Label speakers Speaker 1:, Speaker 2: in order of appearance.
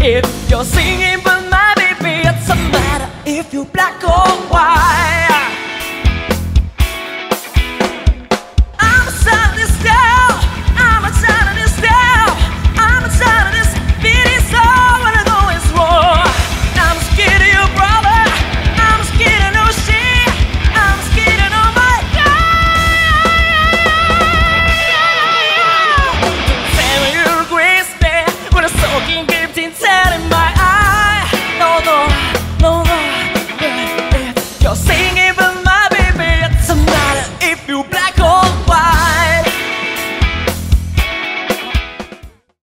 Speaker 1: if you're singing, but my baby, it's a matter if you're black or white.